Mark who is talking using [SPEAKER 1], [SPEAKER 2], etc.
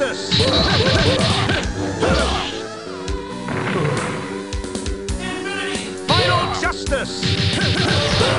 [SPEAKER 1] Justice! Final Justice!